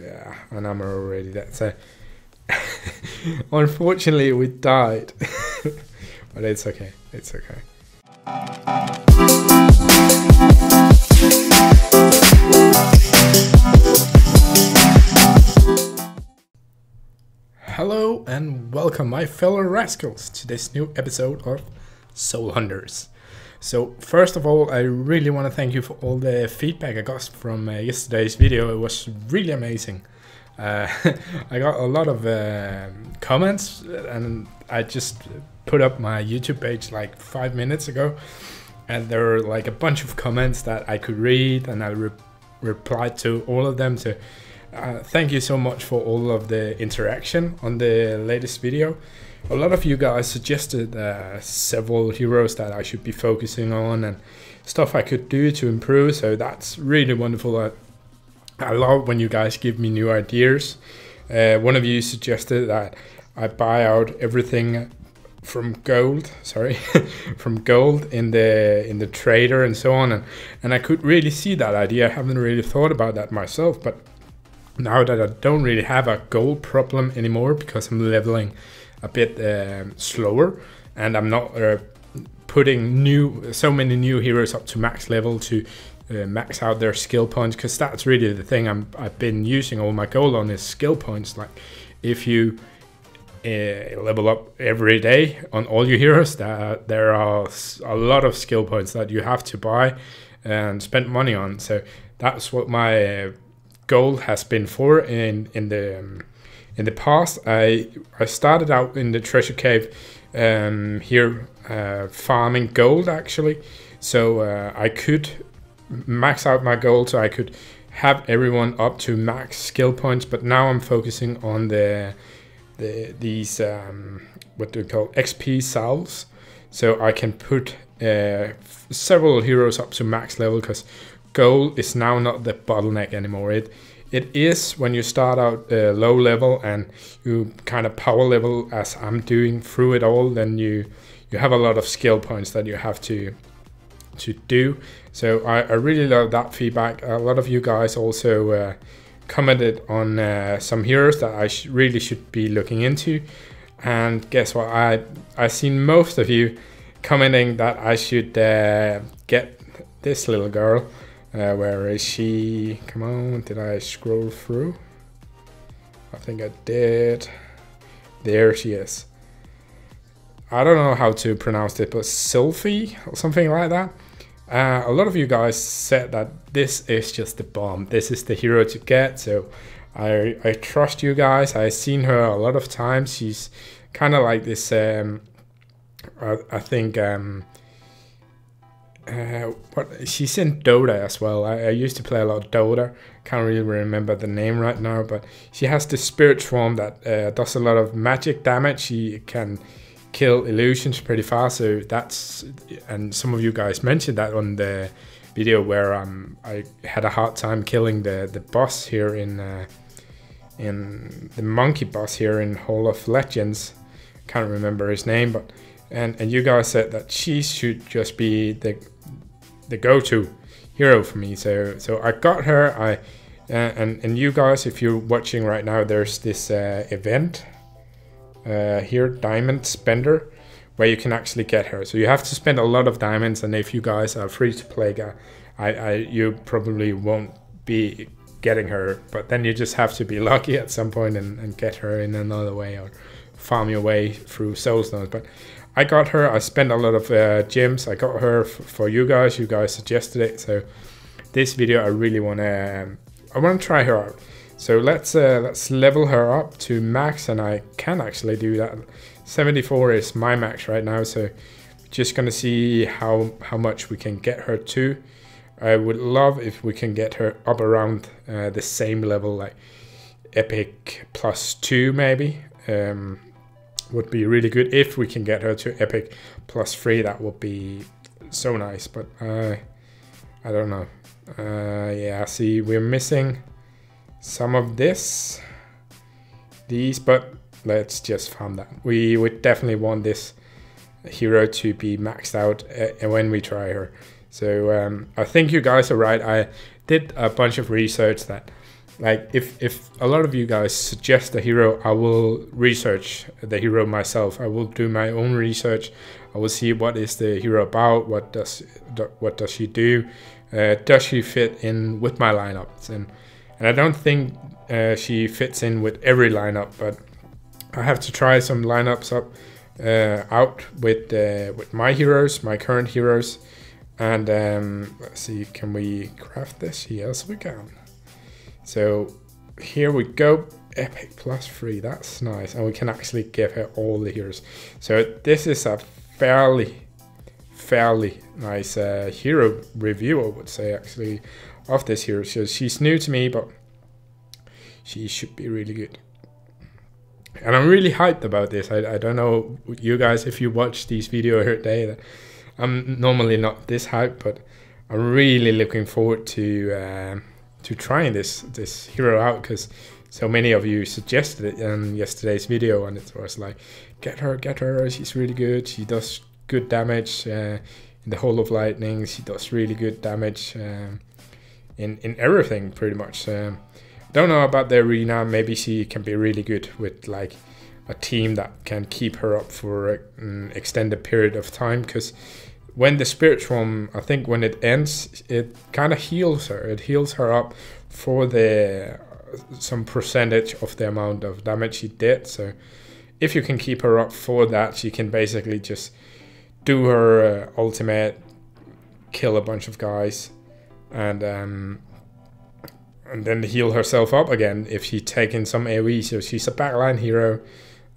Yeah, and I'm already dead. So unfortunately, we died, but it's okay. It's okay. Hello and welcome, my fellow rascals, to this new episode of Soul Hunters. So, first of all, I really want to thank you for all the feedback I got from uh, yesterday's video. It was really amazing. Uh, I got a lot of uh, comments, and I just put up my YouTube page like five minutes ago, and there were like a bunch of comments that I could read, and I re- replied to all of them. So, uh, thank you so much for all of the interaction on the latest video. A lot of you guys suggested uh, several heroes that I should be focusing on and stuff I could do to improve. So that's really wonderful. I, I love when you guys give me new ideas. Uh, one of you suggested that I buy out everything from gold sorry from gold in the in the trader and so on and and i could really see that idea i haven't really thought about that myself but now that I don't really have a gold problem anymore because I'm leveling a bit um, slower and I'm not uh, putting new so many new heroes up to max level to uh, max out their skill points because that's really the thing I'm, I've been using all my gold on is skill points. Like if you uh, level up every day on all your heroes that there are a lot of skill points that you have to buy and spend money on. So that's what my uh, goal has been for in in the um, in the past. I I started out in the treasure cave um, here uh, farming gold actually, so uh, I could max out my gold, so I could have everyone up to max skill points. But now I'm focusing on the the these um, what do we call XP salves, so I can put uh, several heroes up to max level because gold is now not the bottleneck anymore. It it is when you start out uh, low level and you kind of power level as I'm doing through it all. Then you you have a lot of skill points that you have to to do. So I, I really love that feedback. A lot of you guys also uh, commented on uh, some heroes that I sh really should be looking into. And guess what? I I seen most of you commenting that I should uh, get this little girl. Uh, where is she? Come on, did I scroll through? I think I did. There she is. I don't know how to pronounce it, but Sylphie or something like that. Uh, a lot of you guys said that this is just the bomb. This is the hero to get. So I I trust you guys. I've seen her a lot of times. She's kind of like this. Um, I, I think. Um, uh, what she's in Dota as well. I, I, used to play a lot of Dota. Can't really remember the name right now, but she has this spirit form that uh, does a lot of magic damage. She can kill illusions pretty fast. So that's and some of you guys mentioned that on the video where um, I had a hard time killing the the boss here in uh, in the monkey boss here in Hall of Legends. Can't remember his name, but and and you guys said that she should just be the the go-to hero for me. So so I got her. I uh, and and you guys, if you're watching right now, there's this uh, event uh, here, Diamond Spender, where you can actually get her. So you have to spend a lot of diamonds, and if you guys are free to play, I, I you probably won't be getting her. But then you just have to be lucky at some point and, and get her in another way or farm your way through soul stones. But I got her. I spent a lot of uh, gems. I got her for you guys. You guys suggested it. So this video, I really want to. Um, I want to try her out. So let's uh, let's level her up to max, and I can actually do that. 74 is my max right now. So just gonna see how how much we can get her to. I would love if we can get her up around uh, the same level, like epic plus two maybe. Um, would be really good if we can get her to epic plus three that would be so nice but uh, I don't know. Uh, yeah see we're missing some of this these but let's just farm that. We would definitely want this hero to be maxed out uh, when we try her. So um, I think you guys are right. I did a bunch of research that like if if a lot of you guys suggest a hero i will research the hero myself. I will do my own research. I will see what is the hero about what does what does she do uh, does she fit in with my lineups? And and i don't think uh, she fits in with every lineup but i have to try some lineups up uh, out with uh, with my heroes my current heroes. And um, let's see can we craft this? Yes we can so here we go. Epic plus three, that's nice. And we can actually give her all the heroes. So this is a fairly, fairly nice uh, hero review, I would say, actually, of this hero. So she's new to me, but she should be really good. And I'm really hyped about this. I, I don't know you guys if you watch these videos here today. I'm normally not this hyped, but I'm really looking forward to uh, to trying this this hero out because so many of you suggested it in yesterday's video and it was like get her get her she's really good she does good damage uh, in the whole of lightning she does really good damage um, in in everything pretty much. Um, don't know about the arena maybe she can be really good with like a team that can keep her up for an extended period of time because when the spirit swarm, I think when it ends, it kind of heals her. It heals her up for the some percentage of the amount of damage she did. So if you can keep her up for that, she can basically just do her uh, ultimate, kill a bunch of guys, and um, and then heal herself up again if she's taken some AoE. So she's a backline hero.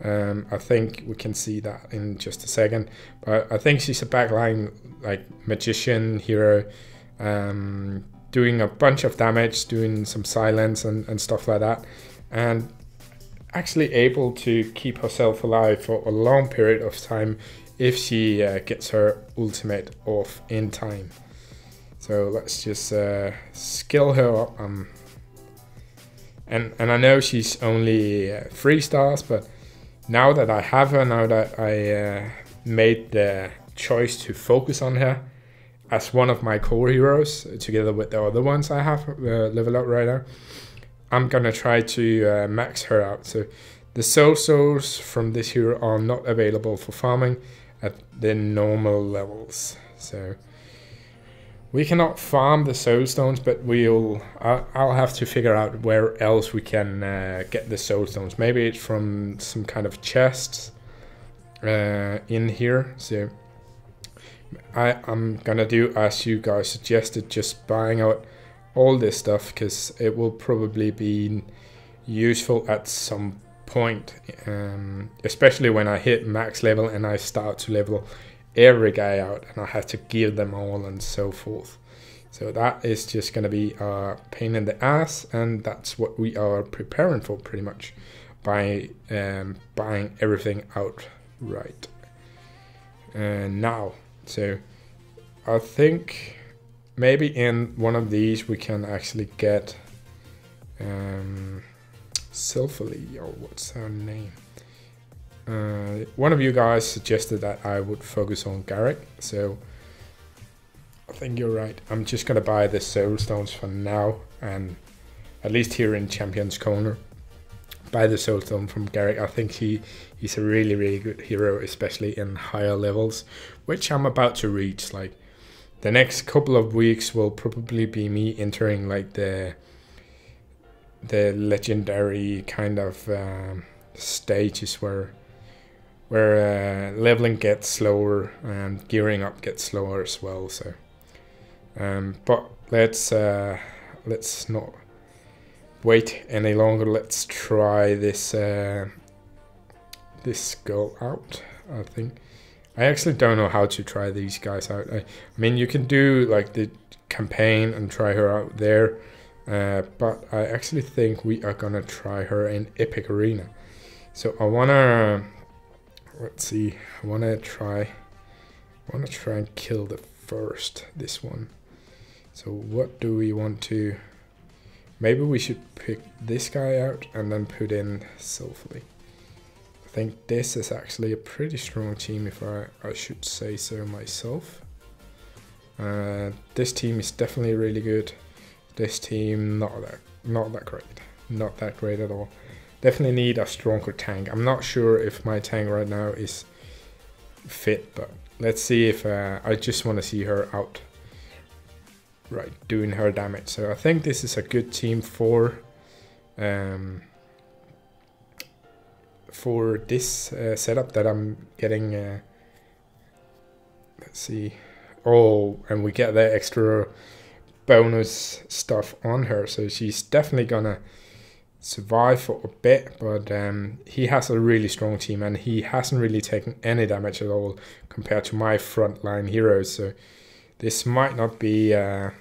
Um, I think we can see that in just a second. But I think she's a backline like magician hero, um, doing a bunch of damage, doing some silence and, and stuff like that, and actually able to keep herself alive for a long period of time if she uh, gets her ultimate off in time. So let's just uh, skill her up. Um, and and I know she's only uh, three stars, but now that I have her, now that I uh, made the choice to focus on her as one of my core heroes, together with the other ones I have uh, level up right now, I'm gonna try to uh, max her out. So the soul souls from this hero are not available for farming at the normal levels. So we cannot farm the soul stones, but we'll. I'll have to figure out where else we can uh, get the soul stones. Maybe it's from some kind of chests uh, in here. So I I'm gonna do as you guys suggested, just buying out all this stuff because it will probably be useful at some point, um, especially when I hit max level and I start to level every guy out and I have to give them all and so forth. So that is just going to be a pain in the ass and that's what we are preparing for pretty much by um, buying everything out right uh, now. So I think maybe in one of these we can actually get um, Sylphily or what's her name? Uh, one of you guys suggested that I would focus on Garruk, so I think you're right. I'm just gonna buy the Soul Stones for now, and at least here in Champions Corner, buy the Soul Stone from Garruk. I think he he's a really really good hero, especially in higher levels, which I'm about to reach. Like the next couple of weeks will probably be me entering like the the legendary kind of um, stages where where uh, leveling gets slower and gearing up gets slower as well. So, um, but let's uh, let's not wait any longer. Let's try this uh, this girl out. I think I actually don't know how to try these guys out. I, I mean, you can do like the campaign and try her out there. Uh, but I actually think we are gonna try her in Epic Arena. So I wanna let's see. I want to try. I want to try and kill the first. This one. So what do we want to? Maybe we should pick this guy out and then put in Sylphily. I think this is actually a pretty strong team if I, I should say so myself. Uh, this team is definitely really good. This team not that not that great. Not that great at all. Definitely need a stronger tank. I'm not sure if my tank right now is fit, but let's see if uh, I just want to see her out. Right, doing her damage. So I think this is a good team for um, for this uh, setup that I'm getting. Uh, let's see. Oh, and we get that extra bonus stuff on her, so she's definitely gonna survive for a bit. But um, he has a really strong team, and he hasn't really taken any damage at all compared to my frontline heroes. So this might not be. Uh,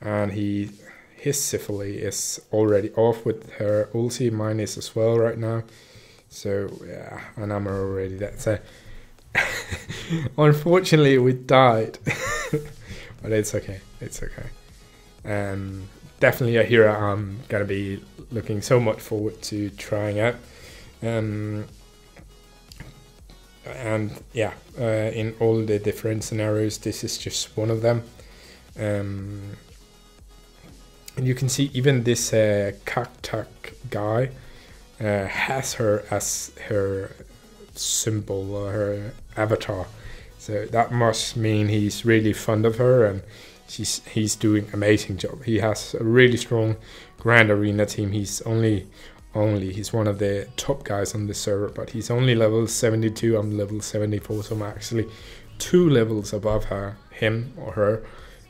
and he his Sifili is already off with her ulti. Mine is as well right now. So yeah, and I'm already dead. So unfortunately, we died, but it's okay. It's okay. Um, definitely a hero I'm gonna be looking so much forward to trying out. Um, and yeah, uh, in all the different scenarios, this is just one of them. Um, and you can see even this uh, Kaktak guy uh, has her as her symbol her avatar. So that must mean he's really fond of her and she's he's doing amazing job. He has a really strong Grand Arena team. He's only only he's one of the top guys on the server, but he's only level 72. I'm level 74, so I'm actually two levels above her, him or her.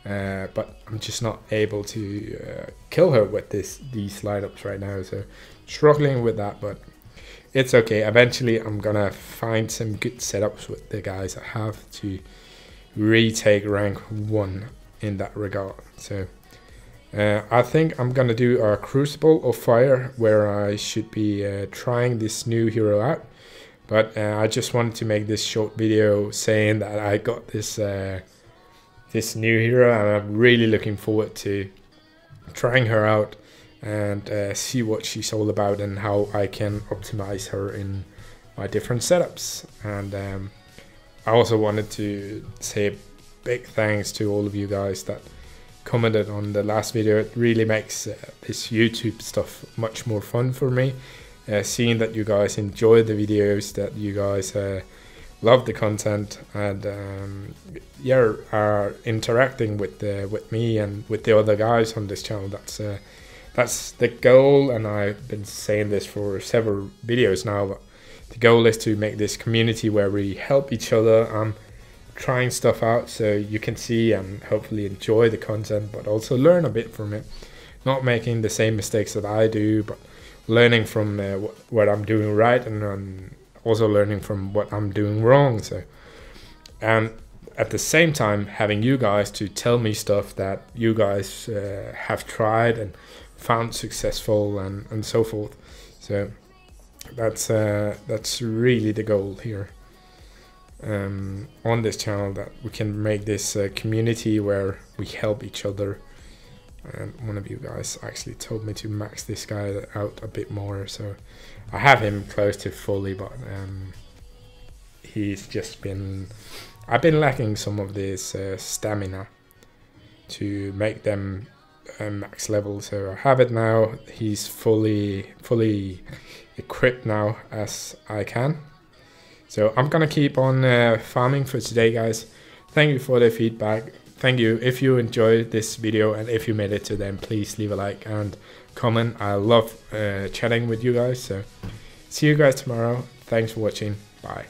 Uh, but I'm just not able to uh, kill her with this these light ups right now. So struggling with that, but it's okay. Eventually, I'm gonna find some good setups with the guys I have to retake rank one in that regard. So uh, I think I'm gonna do a Crucible of Fire where I should be uh, trying this new hero out. But uh, I just wanted to make this short video saying that I got this this new hero, and I'm really looking forward to trying her out and uh, see what she's all about and how I can optimize her in my different setups. And um, I also wanted to say big thanks to all of you guys that commented on the last video. It really makes uh, this YouTube stuff much more fun for me. Uh, seeing that you guys enjoy the videos, that you guys uh, love the content and um, yeah are interacting with the with me and with the other guys on this channel that's uh, that's the goal and I've been saying this for several videos now but the goal is to make this community where we help each other I'm trying stuff out so you can see and hopefully enjoy the content but also learn a bit from it not making the same mistakes that I do but learning from uh, what, I'm doing right and also learning from what I'm doing wrong. So, and at the same time, having you guys to tell me stuff that you guys uh, have tried and found successful and, and so forth. So that's uh, that's really the goal here um, on this channel that we can make this uh, community where we help each other. And one of you guys actually told me to max this guy out a bit more, so I have him close to fully, but um, he's just been. I've been lacking some of this uh, stamina to make them uh, max level. So I have it now. He's fully fully equipped now as I can. So I'm gonna keep on uh, farming for today, guys. Thank you for the feedback. Thank you. If you enjoyed this video and if you made it to them, please leave a like and comment. I love uh, chatting with you guys. So see you guys tomorrow. Thanks for watching. Bye.